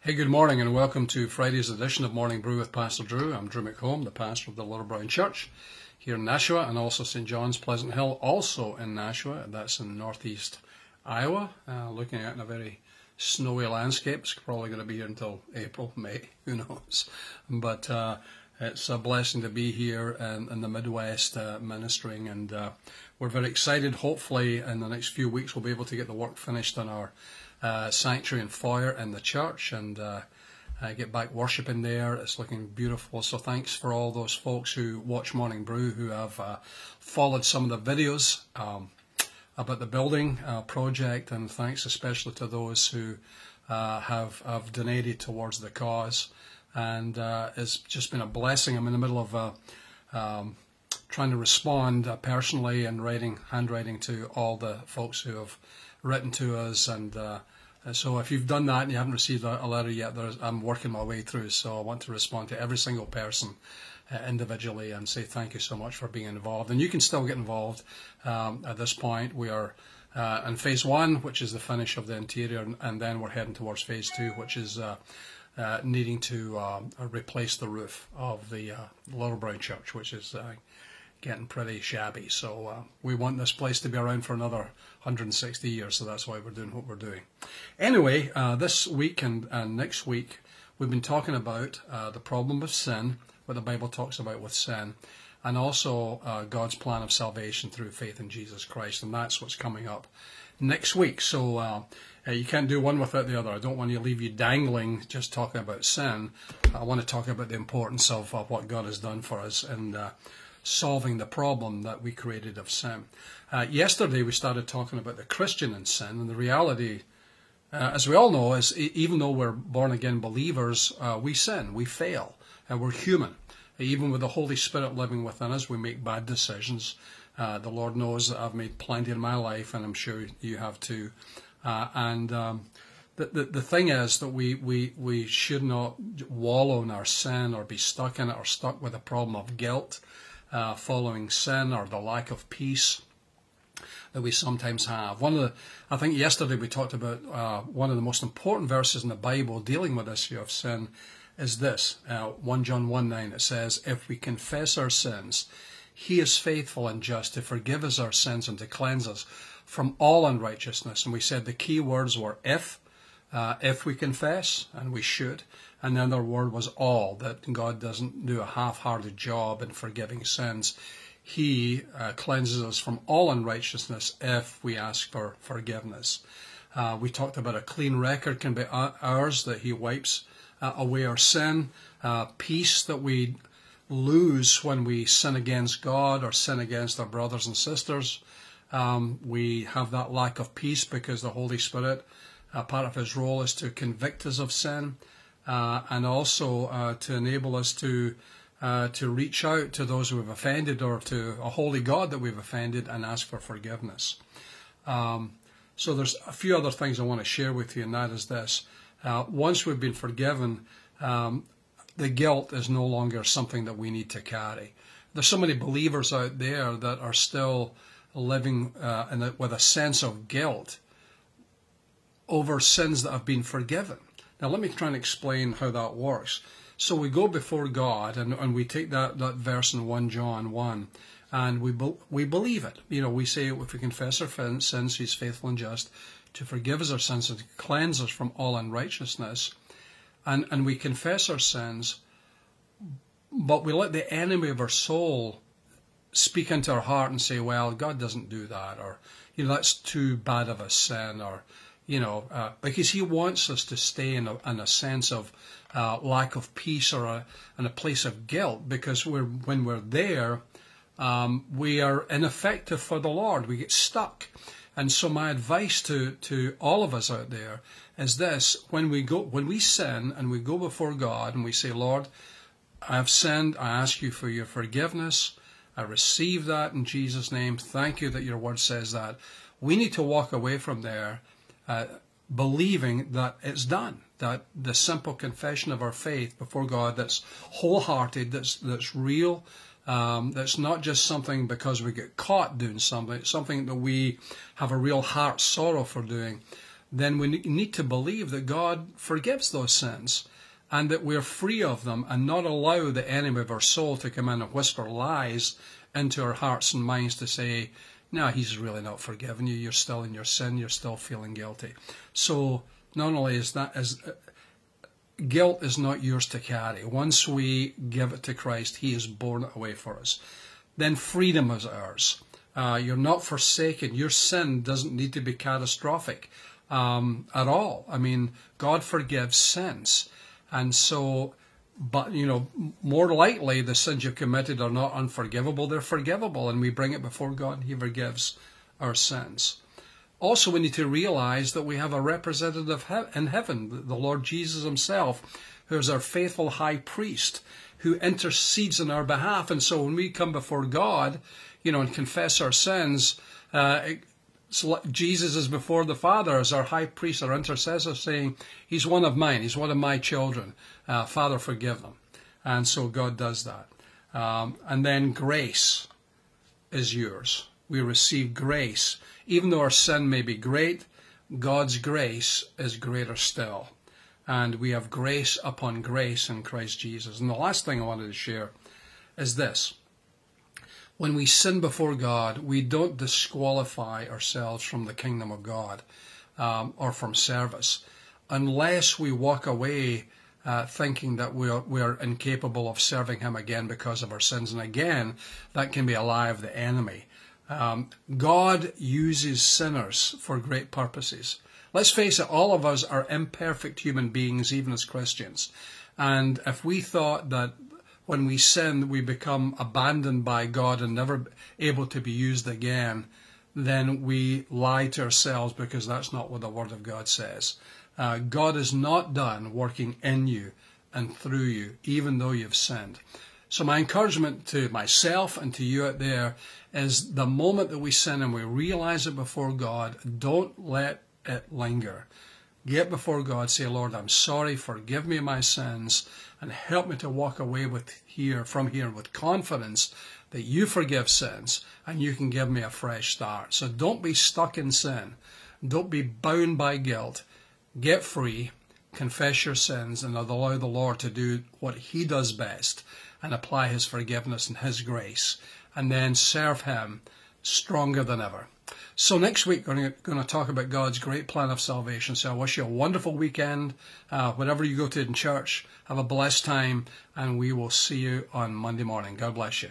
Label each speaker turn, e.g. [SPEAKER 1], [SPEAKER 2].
[SPEAKER 1] Hey, good morning and welcome to Friday's edition of Morning Brew with Pastor Drew. I'm Drew McHolm, the pastor of the Little Brown Church here in Nashua and also St. John's Pleasant Hill, also in Nashua. That's in northeast Iowa, uh, looking at a very snowy landscape. It's probably going to be here until April, May, who knows. But uh, it's a blessing to be here in, in the Midwest uh, ministering, and uh, we're very excited. Hopefully, in the next few weeks, we'll be able to get the work finished on our uh, sanctuary and foyer in the church and uh, get back worshiping there. It's looking beautiful. So thanks for all those folks who watch Morning Brew who have uh, followed some of the videos um, about the building uh, project, and thanks especially to those who uh, have have donated towards the cause. And it's just been a blessing. I'm in the middle of um, trying to respond personally and writing handwriting to all the folks who have written to us. And uh, so if you've done that and you haven't received a, letter yet, I'm working my way through. So I want to respond to every single person uh, individually and say thank you so much for being involved. And you can still get involved um, at this point. We are uh, in phase one, which is the finish of the interior, and, then we're heading towards phase two, which is uh, uh, needing to um, replace the roof of the uh, Little Brown Church, which is uh, getting pretty shabby. So uh, we want this place to be around for another 160 years, so that's why we're doing what we're doing. Anyway, uh, this week and, and next week, we've been talking about uh, the problem of sin, what the Bible talks about with sin, and also uh, God's plan of salvation through faith in Jesus Christ, and that's what's coming up next week. So uh, uh, you can't do one without the other. I don't want to leave you dangling just talking about sin. I want to talk about the importance of, of what God has done for us and solving the problem that we created of sin. Uh, yesterday we started talking about the Christian in sin, and the reality, uh, as we all know, is even though we're born again believers, uh, we sin, we fail, and we're human. Even with the Holy Spirit living within us, we make bad decisions. Uh, the Lord knows that I've made plenty in my life, and I'm sure you have too. Uh, and um, the, the, the thing is that we, we, we should not wallow in our sin or be stuck in it or stuck with a problem of guilt uh, following sin or the lack of peace that we sometimes have. One of the, I think yesterday we talked about uh, one of the most important verses in the Bible dealing with this issue of sin is this, uh, 1 John 1 9. It says, If we confess our sins, he is faithful and just to forgive us our sins and to cleanse us from all unrighteousness. And we said the key words were if, uh, if we confess, and we should, and the other word was all, that God doesn't do a half-hearted job in forgiving sins. He uh, cleanses us from all unrighteousness if we ask for forgiveness. Uh, we talked about a clean record can be ours, that He wipes uh, away our sin, uh, peace that we lose when we sin against God or sin against our brothers and sisters. Um, we have that lack of peace because the Holy Spirit, uh, part of His role is to convict us of sin uh, and also uh, to enable us to uh, to reach out to those who have offended or to a holy God that we've offended and ask for forgiveness. Um, so there's a few other things I want to share with you, and that is this: uh, once we've been forgiven, um, the guilt is no longer something that we need to carry. There's so many believers out there that are still living uh, with a sense of guilt over sins that have been forgiven. Now, let me try and explain how that works. So we go before God and, and we take that, that verse in 1 John 1 and we, be, we believe it. You know, we say if we confess our sins, He's faithful and just to forgive us our sins and cleanse us from all unrighteousness. And, and we confess our sins, but we let the enemy of our soul speak into our heart and say, well, God doesn't do that, or, you know, that's too bad of a sin, or, you know, uh, because he wants us to stay in a, in a sense of uh, lack of peace or a, in a place of guilt because we're, when we're there, um, we are ineffective for the Lord. We get stuck. And so my advice to, to all of us out there is this, when we go, when we sin and we go before God and we say, Lord, I have sinned. I ask you for your forgiveness. I receive that in Jesus' name. Thank you that your word says that. We need to walk away from there uh, believing that it's done. That the simple confession of our faith before God that's wholehearted, that's that's real, um, that's not just something because we get caught doing something, it's something that we have a real heart sorrow for doing. then we need to believe that God forgives those sins and that we're free of them and not allow the enemy of our soul to come in and whisper lies into our hearts and minds to say, no, he's really not forgiven you. You're still in your sin. You're still feeling guilty. So not only is that as uh, guilt is not yours to carry. Once we give it to Christ, He has borne it away for us. Then freedom is ours. Uh, you're not forsaken. Your sin doesn't need to be catastrophic um, at all. I mean, God forgives sins. And so, but, you know, more likely the sins you've committed are not unforgivable, they're forgivable, and we bring it before God, and He forgives our sins. Also, we need to realize that we have a representative in heaven, the Lord Jesus Himself, who is our faithful high priest, who intercedes on our behalf. And so when we come before God, you know, and confess our sins, uh, Jesus is before the Father as our high priest, our intercessor, saying, He's one of mine, He's one of my children. Uh, Father, forgive them. And so God does that. Um, and then grace is yours. We receive grace. Even though our sin may be great, God's grace is greater still. And we have grace upon grace in Christ Jesus. And the last thing I wanted to share is this when we sin before God, we don't disqualify ourselves from the kingdom of God um, or from service unless we walk away uh, thinking that we're, we're incapable of serving Him again because of our sins. And again, that can be a lie of the enemy. Um, God uses sinners for great purposes. Let's face it, all of us are imperfect human beings, even as Christians. And if we thought that when we sin, we become abandoned by God and never able to be used again, then we lie to ourselves because that's not what the Word of God says. Uh, God is not done working in you and through you, even though you've sinned. So my encouragement to myself and to you out there is the moment that we sin and we realize it before God, don't let it linger. Get before God, say, Lord, I'm sorry, forgive me my sins, and help me to walk away with here from here with confidence that you forgive sins and you can give me a fresh start. So don't be stuck in sin. Don't be bound by guilt. Get free, confess your sins, and allow the Lord to do what He does best and apply His forgiveness and His grace, and then serve Him stronger than ever. So next week we're going to talk about God's great plan of salvation. So I wish you a wonderful weekend. Uh, whatever you go to in church, have a blessed time, and we will see you on Monday morning. God bless you.